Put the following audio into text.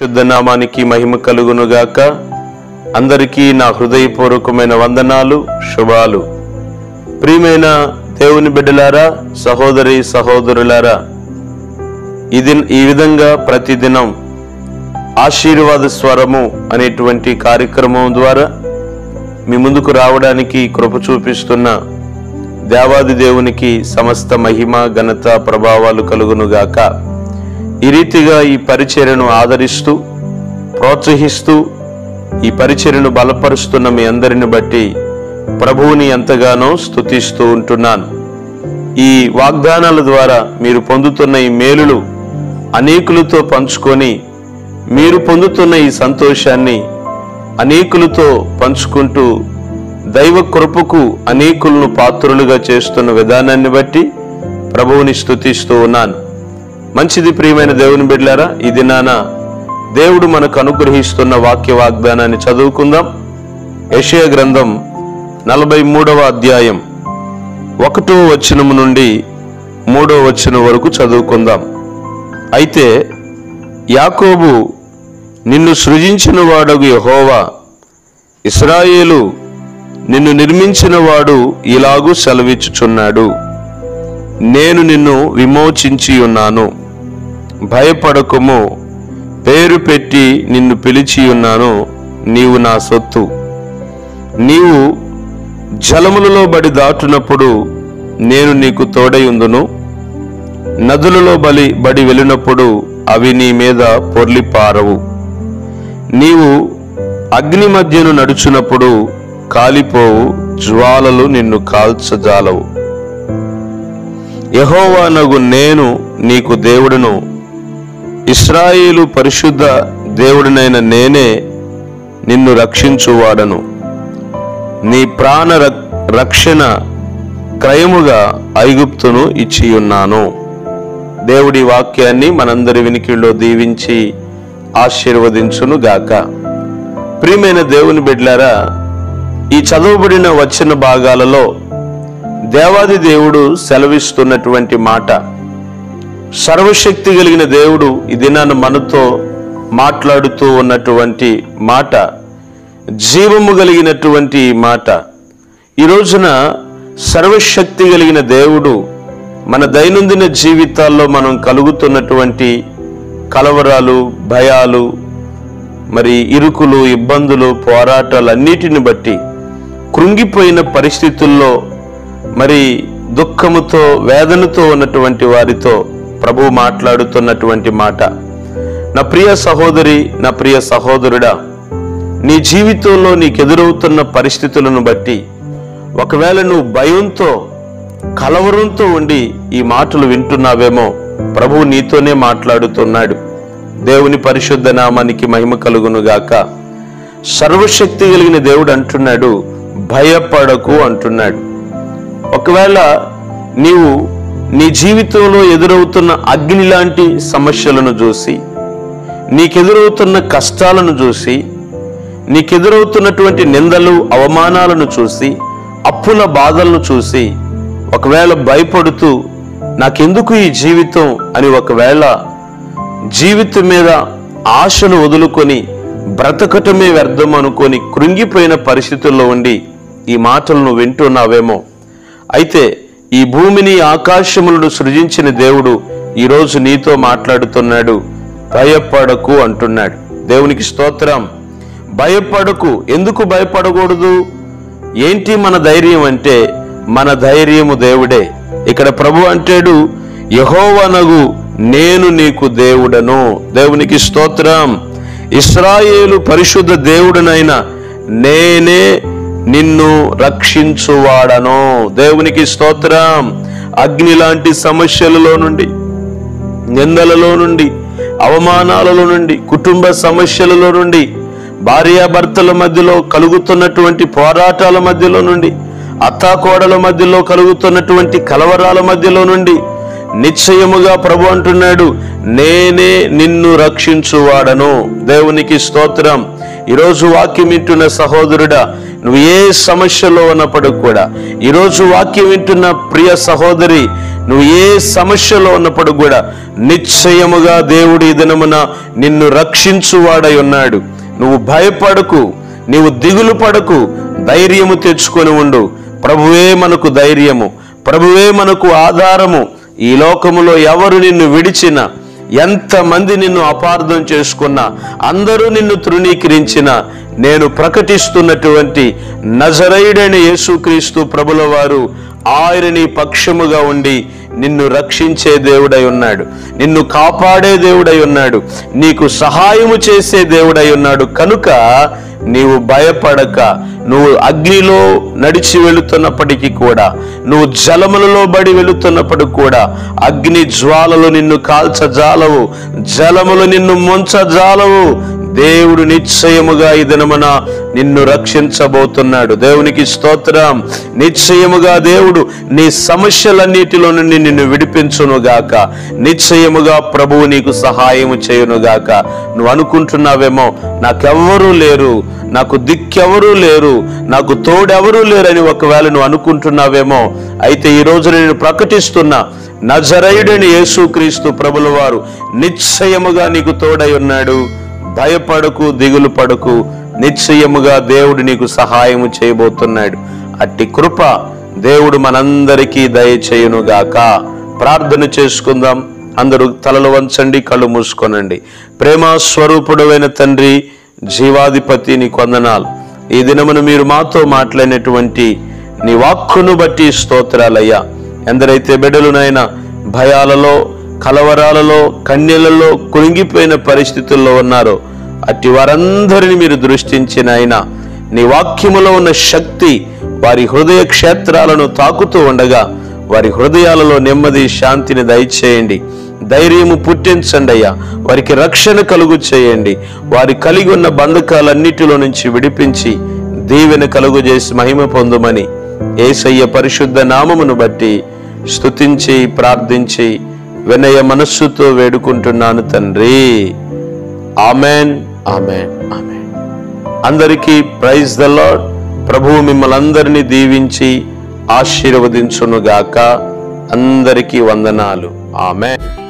శుద్ధనామానికి మహిమ కలుగునుగాక. అందరికీ నా హృదయపూర్వకమైన వందనాలు శుభాలు. ప్రియమైన దేవుని బిడ్డలారా సహోదరి సహోదరులారా ఇది ఈ విధంగా ప్రతిదినం ఆశీర్వాద స్వరము అనేటువంటి కార్యక్రమం ద్వారా మీ ముందుకు రావడానికి కృప చూపిస్తున్న దేవాది దేవునికి సమస్త మహిమ ఘనత ప్రభావాలు కలుగునుగాక. ఈ రీతిగా ఈ పరిచర్యను ఆదరిస్తూ ప్రోత్సహిస్తూ ఈ పరిచర్యను బలపరుస్తున్న మీ అందరిని బట్టి ప్రభువుని ఎంతగానో స్థుతిస్తూ ఉంటున్నాను. ఈ వాగ్దానాల ద్వారా మీరు పొందుతున్న ఈ మేలులు అనేకులతో పంచుకొని మీరు పొందుతున్న ఈ సంతోషాన్ని అనేకులతో పంచుకుంటూ దైవ కృపకు అనేకులను పాత్రులుగా చేస్తున్న విధానాన్ని బట్టి ప్రభువుని స్థుతిస్తూ ఉన్నాను. మంచిది ప్రియమైన దేవుని బిడ్లారా ఈ దినాన దేవుడు మనకు అనుగ్రహిస్తున్న వాక్య వాగ్దానాన్ని చదువుకుందాం. యషయ గ్రంథం నలభై మూడవ అధ్యాయం ఒకటో వచనము నుండి మూడో వచనం వరకు చదువుకుందాం. అయితే యాకోబు నిన్ను సృజించిన వాడగు యహోవా ఇస్రాయేలు నిన్ను నిర్మించిన వాడు ఇలాగూ సెలవిచ్చుచున్నాడు. నేను నిన్ను విమోచించి ఉన్నాను. భయపడకము. పేరు పెట్టి నిన్ను పిలిచి ఉన్నాను. నీవు నా సొత్తు. నీవు జలములలో బడి దాటునప్పుడు నేను నీకు తోడై ఉందును. నదులలో బలి బడి వెళ్ళినప్పుడు అవి నీ మీద పొర్లిపారవు నీవు అగ్ని మధ్యను నడుచునప్పుడు కాలిపోవు. జ్వాలలు నిన్ను కాల్చజాలవు. యహోవానగు నేను నీకు దేవుడును. ఇస్రాయిలు పరిశుద్ధ దేవుడినైన నేనే నిన్ను రక్షించువాడను. నీ ప్రాణ రక్షణ క్రయముగా ఐగుప్తును ఇచ్చియున్నాను. దేవుడి వాక్యాన్ని మనందరి వినికిల్లో దీవించి ఆశీర్వదించును గాక. ప్రియమైన దేవుని బిడ్లారా ఈ చదువుబడిన వచ్చిన భాగాలలో దేవాది దేవుడు సెలవిస్తున్నటువంటి మాట. సర్వశక్తి కలిగిన దేవుడు ఈ దినాన మనతో మాట్లాడుతూ ఉన్నటువంటి మాట జీవము కలిగినటువంటి మాట. ఈ రోజున సర్వశక్తి కలిగిన దేవుడు మన దైనందిన జీవితాల్లో మనం కలుగుతున్నటువంటి కలవరాలు భయాలు మరి ఇరుకులు ఇబ్బందులు పోరాటాలు అన్నిటిని బట్టి కృంగిపోయిన పరిస్థితుల్లో మరి దుఃఖముతో వేదనతో ఉన్నటువంటి వారితో ప్రభు మాట్లాడుతున్నటువంటి మాట. నా ప్రియ సహోదరి నా ప్రియ సహోదరుడా నీ జీవితంలో నీకు ఎదురవుతున్న పరిస్థితులను బట్టి ఒకవేళ నువ్వు భయంతో కలవరంతో ఉండి ఈ మాటలు వింటున్నావేమో ప్రభు నీతోనే మాట్లాడుతున్నాడు. దేవుని పరిశుద్ధ నామానికి మహిమ కలుగునుగాక. సర్వశక్తి కలిగిన దేవుడు అంటున్నాడు భయపడకు అంటున్నాడు. ఒకవేళ నీవు నీ జీవితంలో ఎదురవుతున్న అగ్ని లాంటి సమస్యలను చూసి నీకెదురవుతున్న కష్టాలను చూసి నీకెదురవుతున్నటువంటి నిందలు అవమానాలను చూసి అప్పుల బాధలను చూసి ఒకవేళ భయపడుతూ నాకెందుకు ఈ జీవితం అని ఒకవేళ జీవితం మీద ఆశను వదులుకొని బ్రతకటమే వ్యర్థం అనుకొని కృంగిపోయిన పరిస్థితుల్లో ఉండి ఈ మాటలను వింటున్నావేమో. అయితే ఈ భూమిని ఆకాశములను సృజించిన దేవుడు ఈరోజు నీతో మాట్లాడుతున్నాడు. భయపడకు అంటున్నాడు. దేవునికి స్తోత్రం. భయపడకు. ఎందుకు భయపడకూడదు? ఏంటి మన ధైర్యం అంటే మన ధైర్యము దేవుడే. ఇక్కడ ప్రభు అంటాడు యహోవనగు నేను నీకు దేవుడను. దేవునికి స్తోత్రం. ఇస్రాయేలు పరిశుద్ధ దేవుడనైన నేనే నిన్ను రక్షించువాడను. దేవునికి స్తోత్రం. అగ్ని లాంటి సమస్యలలో నుండి నిందలలో నుండి అవమానాలలో నుండి కుటుంబ సమస్యలలో నుండి భార్యాభర్తల మధ్యలో కలుగుతున్నటువంటి పోరాటాల మధ్యలో నుండి అత్తాకోడల మధ్యలో కలుగుతున్నటువంటి కలవరాల మధ్యలో నుండి నిశ్చయముగా ప్రభు అంటున్నాడు నేనే నిన్ను రక్షించువాడను. దేవునికి స్తోత్రం. ఈరోజు వాక్యం వింటున్న సహోదరుడా నువ్వు ఏ సమస్యలో ఉన్నప్పుడు కూడా. ఈరోజు వాక్యం వింటున్న ప్రియ సహోదరి నువ్వు ఏ సమస్యలో ఉన్నప్పుడు కూడా నిశ్చయముగా దేవుడు ఈ దినమున నిన్ను రక్షించువాడై ఉన్నాడు. నువ్వు భయపడకు నీవు దిగులు పడకు ధైర్యము తెచ్చుకొని ఉండు. ప్రభువే మనకు ధైర్యము ప్రభువే మనకు ఆధారము. ఈ లోకములో ఎవరు నిన్ను విడిచినా ఎంతమంది నిన్ను అపార్థం చేసుకున్నా అందరూ నిన్ను తృణీకరించిన నేను ప్రకటిస్తున్నటువంటి నజరైడైన యేసుక్రీస్తు ప్రభుల వారు ఆయన నీ పక్షముగా ఉండి నిన్ను రక్షించే దేవుడై ఉన్నాడు. నిన్ను కాపాడే దేవుడై ఉన్నాడు. నీకు సహాయము చేసే దేవుడై ఉన్నాడు. కనుక నీవు భయపడక. నువ్వు అగ్నిలో నడిచి వెళుతున్నప్పటికీ కూడా నువ్వు జలములలో బడి వెళుతున్నప్పటికి కూడా అగ్ని జ్వాలలు నిన్ను కాల్చజాలవు. జలములు నిన్ను ముంచజాలవు. దేవుడు నిశ్చయముగా ఈ దినమున నిన్ను రక్షించబోతున్నాడు. దేవునికి స్తోత్రం. నిశ్చయముగా దేవుడు నీ సమస్యలన్నిటిలో నుండి నిన్ను విడిపించునుగాక. నిశ్చయముగా ప్రభువు నీకు సహాయము చేయునుగాక. నువ్వు అనుకుంటున్నావేమో నాకెవ్వరూ లేరు నాకు దిక్కెవరూ లేరు నాకు తోడెవరూ లేరని ఒకవేళ నువ్వు అనుకుంటున్నావేమో అయితే ఈరోజు నేను ప్రకటిస్తున్నా నజరైడని యేసుక్రీస్తు ప్రభుల వారు నిశ్చయముగా నీకు తోడై ఉన్నాడు. భయపడకు దిగులు పడకు. నిశ్చయముగా దేవుడు నీకు సహాయము చేయబోతున్నాడు. అట్టి కృప దేవుడు మనందరికీ దయచేయునుగాక. ప్రార్థన చేసుకుందాం. అందరూ తలలు వంచండి కళ్ళు మూసుకోనండి. ప్రేమ స్వరూపుడమైన తండ్రి జీవాధిపతి నీ కొందనాలు ఈ దినమును మీరు మాతో మాట్లాడినటువంటి నీ వాక్కును బట్టి స్తోత్రాలయ్యా. ఎందరైతే బిడ్డలునైనా భయాలలో కలవరాలలో కన్యలలో కురింగిపోయిన పరిస్థితుల్లో ఉన్నారు. అట్టి వారందరిని మీరు దృష్టించిన ఆయన నీ వాక్యములో ఉన్న శక్తి వారి హృదయ క్షేత్రాలను తాకుతూ ఉండగా వారి హృదయాలలో నెమ్మది శాంతిని దయచేయండి. ధైర్యము పుట్టించండి అయ్యా. వారికి రక్షణ కలుగు చేయండి. వారి కలిగి ఉన్న బంధకాలన్నిటిలో నుంచి విడిపించి దీవెన కలుగు చేసి మహిమ పొందుమని ఏసయ్య పరిశుద్ధ నామమును బట్టి స్తుతించి ప్రార్థించి వినయ మనస్సుతో వేడుకుంటున్నాను తండ్రి. ఆమెన్. ఆమెన్. ఆమెన్. అందరికీ ప్రైజ్ ద లాడ్ ప్రభువు మిమ్మల్ని అందరినీ దీవించి ఆశీర్వదించునుగాక. అందరికీ వందనాలు. ఆమెన్.